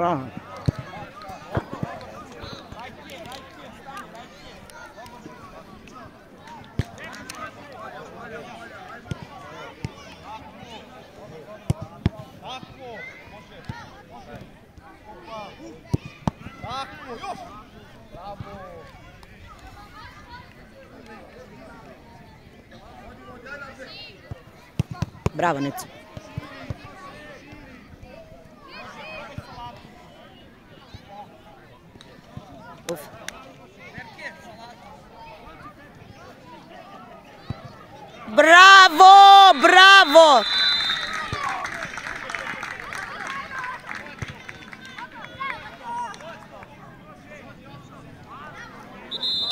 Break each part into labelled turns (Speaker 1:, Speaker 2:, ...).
Speaker 1: Bravo!
Speaker 2: Bravo,
Speaker 1: Neco. Uf. Bravo, bravo!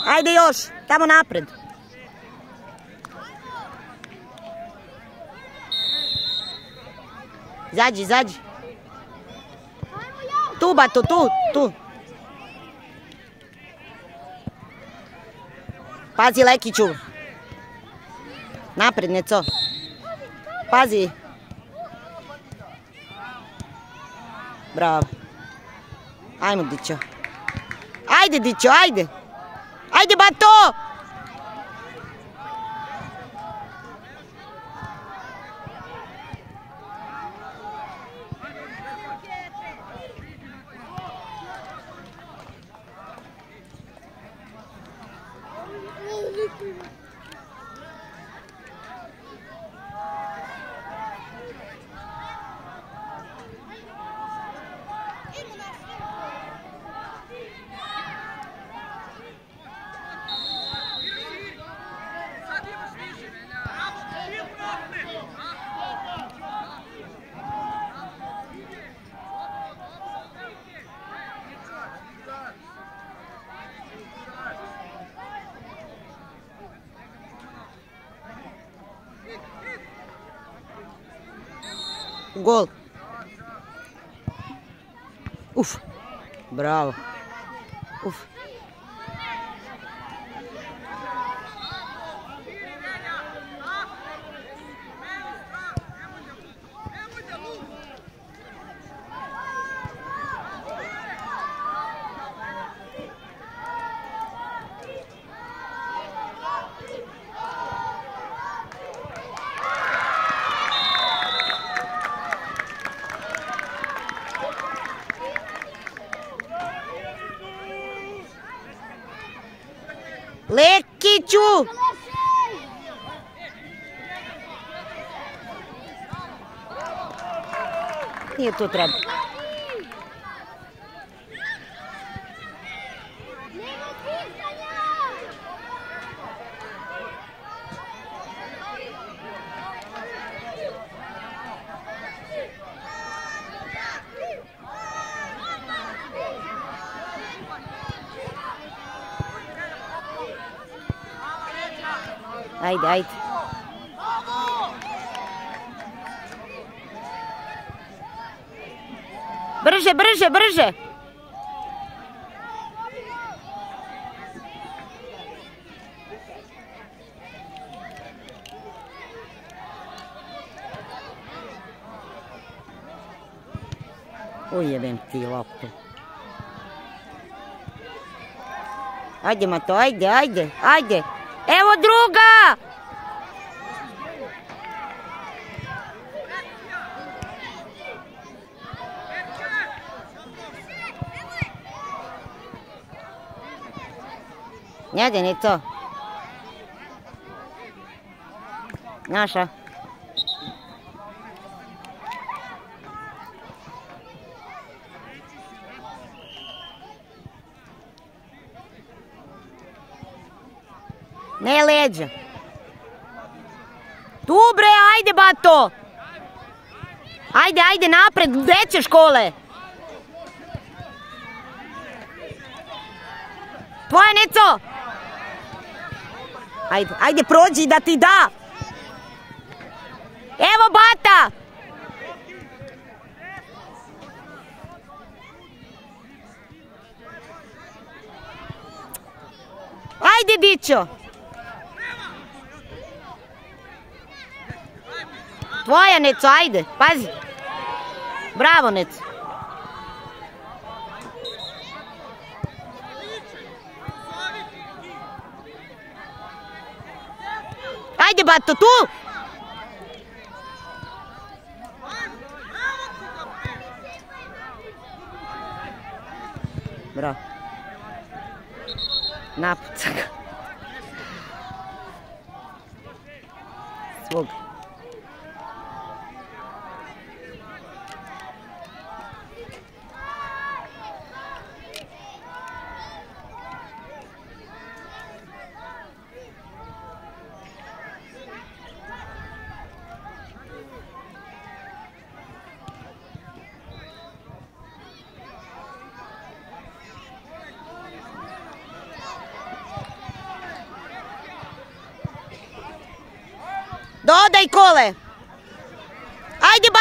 Speaker 1: Ajde još, tamo napred. Izađi, izađi. Tu, Bato, tu, tu. Pazi, Lekiću. Napred, Neco. Pazi. Bravo. Ajmo, Dićo. Ajde, Dićo, ajde. Ajde, Bato! Gol. Uf. Bravo. Uf. Lekiću! Nije to treba. Ajde, ajde. Brže, brže, brže. Ujebem ti loptu. Ajde, Mato, ajde, ajde, ajde. Evo druga! Njede, ni to. Naša. Ne leđa. Tu bre, ajde bato. Ajde, ajde napred, veće škole. Tvoja Neco. Ajde, ajde prođi da ti da. Evo bata. Ajde, Dićo. Tvoja, Neco, ajde, pazi. Bravo, Neco. Ajde, Bato, tu! Bravo. Napucak. Svog.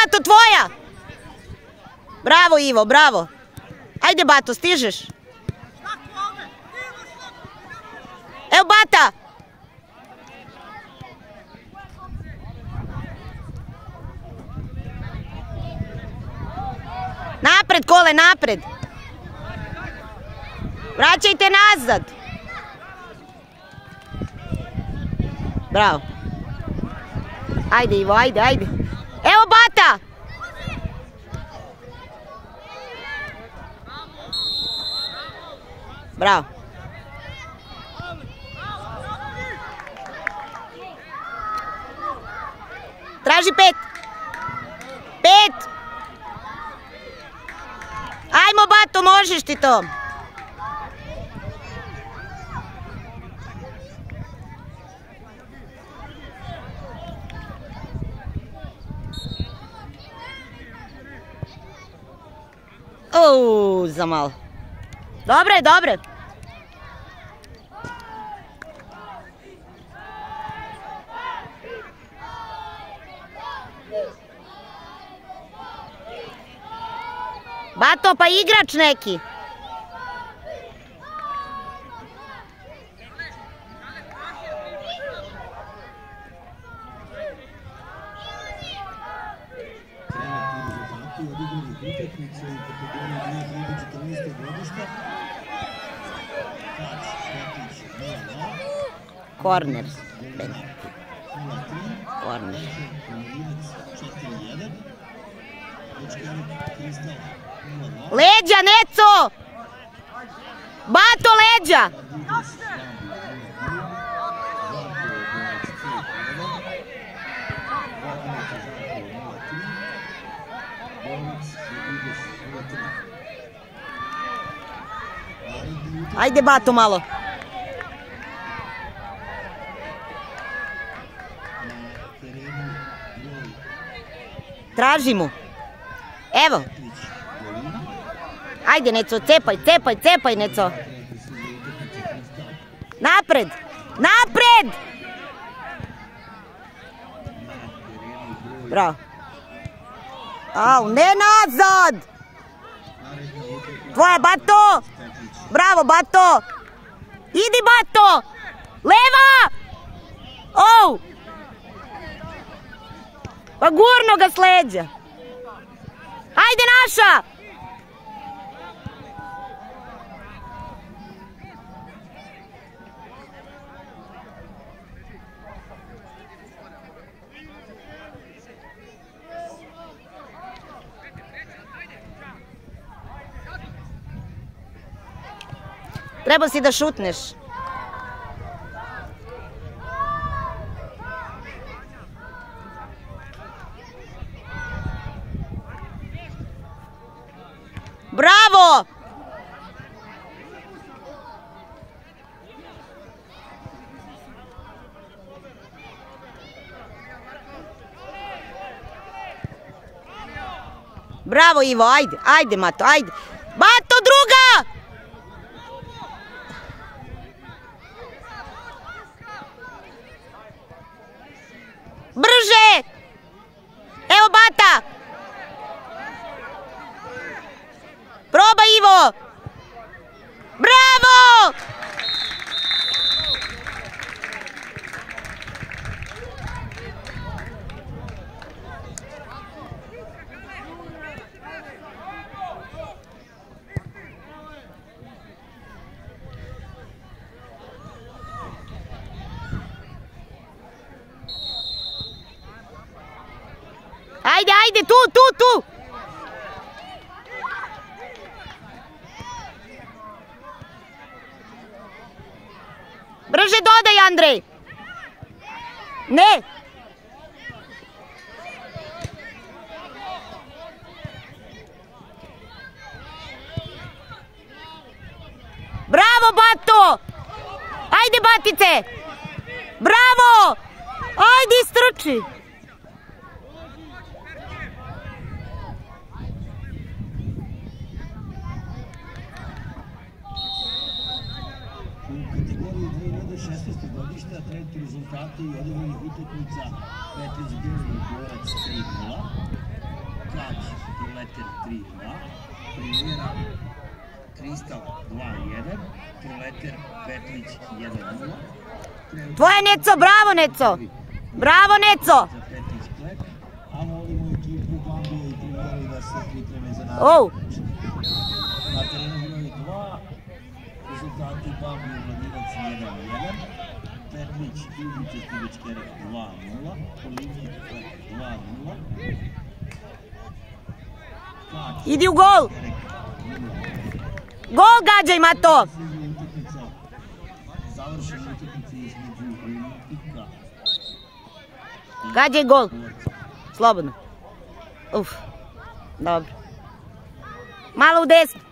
Speaker 1: Bato, tvoja. Bravo Ivo, bravo. Ajde Bato, stižeš. Evo Bata. Napred kole, napred. Vraćajte nazad. Bravo. Ajde Ivo, ajde, ajde. Evo Bata! Bravo. Traži pet. Pet. Ajmo Bato, možeš ti to. Za malo. Dobre, dobre. Bato, pa igrač neki.
Speaker 3: Žarkovo 0-3, Borac Vardigis 0-3. Naredni utakmica
Speaker 1: Ajde, Bato, malo.
Speaker 3: na terenu broj
Speaker 1: Traži mu. Evo. Ajde, Neco, cepaj, cepaj, cepaj, Neco. Napred! Napred! Bravo. Au, ne nazad! Tvoja, Bato! Bravo, Bato! Idi, Bato! Leva! Ou! Pa gurno ga s leđa. Ajde, naša! Treba si da šutneš. Bravo! Bravo Ivo, ajde, ajde Mato, ajde. Tu, tu, tu! Brže dodaj, Andrej! Ne! Bravo, Bato! Ajde, Batice! Bravo! Ajde, istrči!
Speaker 3: Rezultati odigranih utakmica Grzni Borac 3-0, Kać Trileter 3-2, Primjera Kristal 2-1, Trileter Petrić 1-0.
Speaker 1: Tvoje, Neco, bravo, Neco! Bravo, Neco!
Speaker 3: Za Petrić Klep, a molimo ekipu Bambije i Primjera da se pripreme za narednu
Speaker 1: Oh.
Speaker 3: Na terenu broj 2, rezultati Bambije Vladinac 1-1,
Speaker 1: fermeć uđe gol! Gol gađaj,
Speaker 3: matou. Završena
Speaker 1: gol! Slobodno. Uf, dobro. Malu u.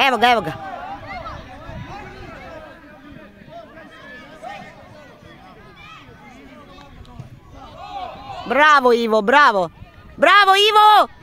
Speaker 1: Evo ga, evo ga. Bravo Ivo, bravo. Bravo Ivo!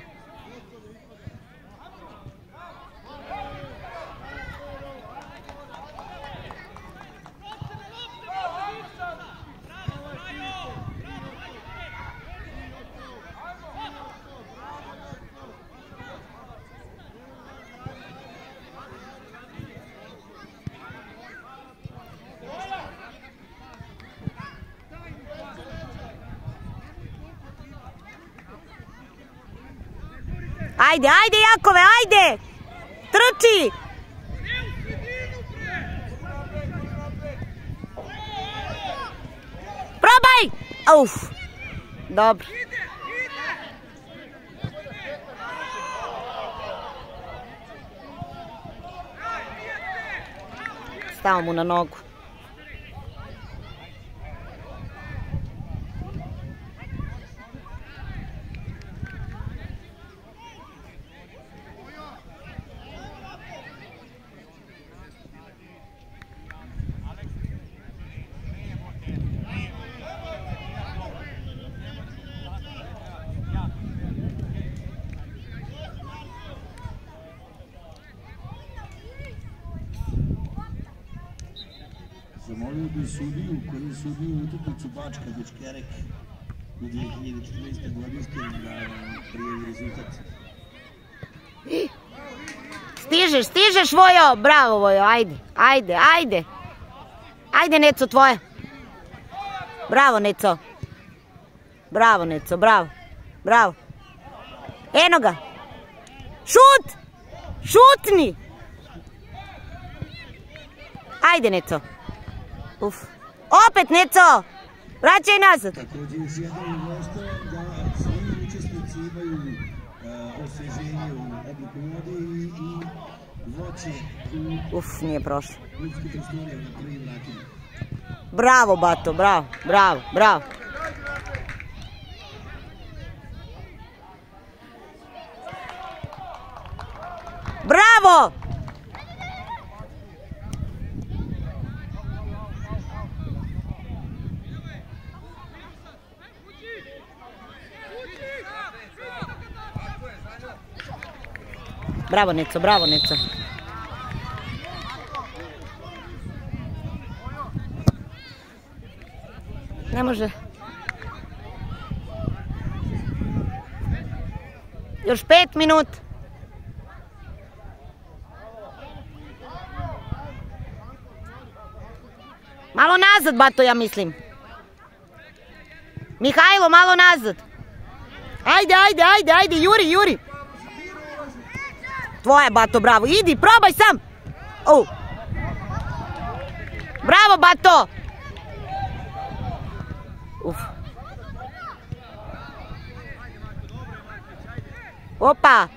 Speaker 1: Ajde, ajde Jakove, ajde! Trči! Probaj! Uf. Dobro. Stao mu na nogu.
Speaker 3: Zamolio bi sudiju koji je sudio utakmicu Bačka Dečkerek u 2014. godište da prijavi rezultat.
Speaker 1: Stižeš, stižeš Vojo, bravo Vojo, ajde, ajde, ajde. Ajde Neco tvoje. Bravo Neco. Bravo Neco, bravo. Bravo. Eno ga. Šut! Šutni! Ajde Neco. Uf. Opet Neco! Vraćaj nazad.
Speaker 3: Također još ugostava da svi učesnici imaju uh, osveženje u obliku vode i, i voće u
Speaker 1: Uf, nije prošlo.
Speaker 3: ljudskih prostorija na prvim vratima.
Speaker 1: Bravo Bato, bravo, bravo, bravo. Bravo! Bravo Neco, bravo Neco. Ne može. Još pet minut. Malo nazad, Bato, ja mislim. Mihajlo, malo nazad. Ajde, ajde, ajde, ajde, Juri, Juri. Tvoje, Bato, bravo. Idi, probaj sam. Oh. Bravo, Bato! Uf. Opa!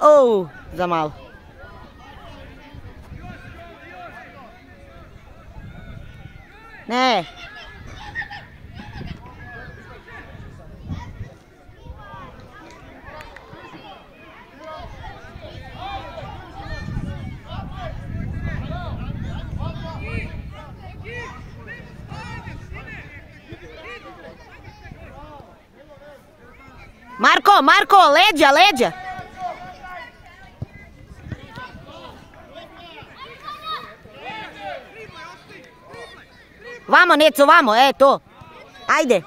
Speaker 1: Oh, za malo. Ne. Marko, Marko, leđa, leđa. Vamo, Neco, vamo, e, to. Ajde,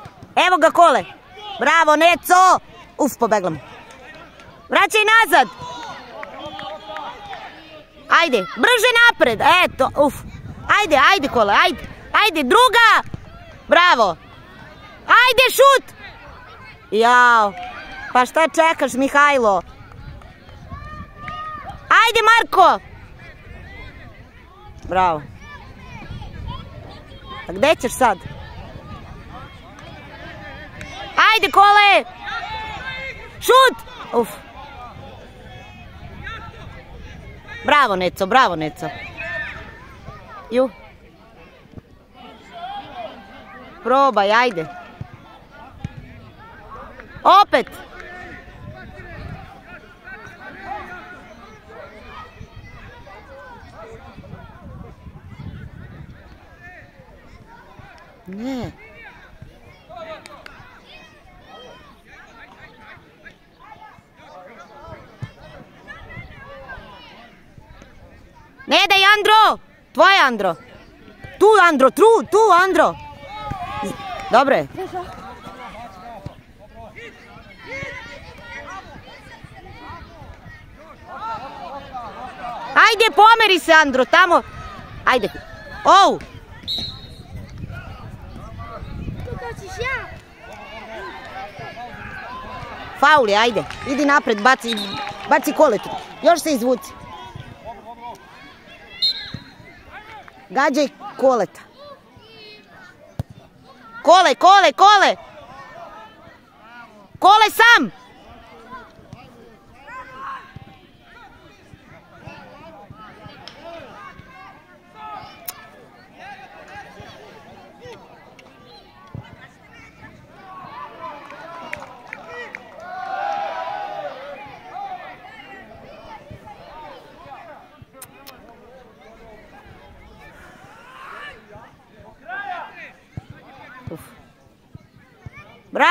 Speaker 1: evo ga kole. Bravo, Neco. Uf, pobegla mu. Vraćaj nazad. Ajde, brže napred, eto, uf. Ajde, ajde, kole, ajde. Ajde, druga. Bravo. Ajde, šut. Jao, pa šta čekaš, Mihajlo? Ajde, Marko. Bravo. A gde ćeš sad? Ajde, kole! Šut! Uf. Bravo, Neco, bravo, Neco. Ju. Probaj, ajde. Opet. Ne. Ne daj Andro! Tvoj Andro! Tu Andro, tu, tu Andro! Dobre. Ajde, pomeri se Andro, tamo. Ajde. Oh! Fauli, ajde. Idi napred, baci, baci koletu. Još se izvuci. Gađaj koleta. Kole, kole, kole! Kole sam!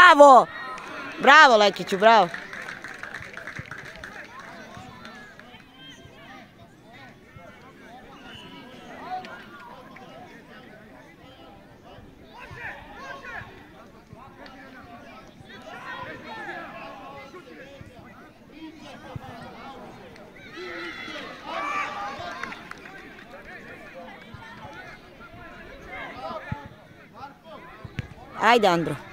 Speaker 1: Bravo! Bravo Lekiću, bravo. Ajde Andro.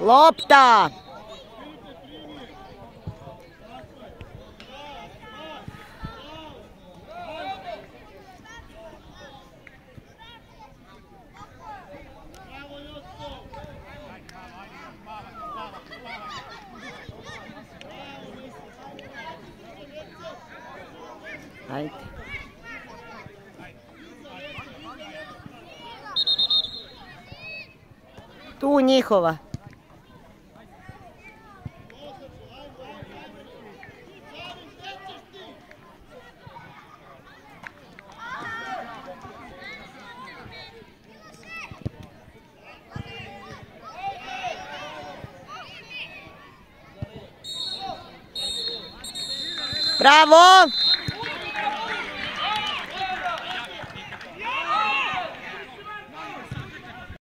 Speaker 1: Lopta! Ajde. Tu njihova. Bravo!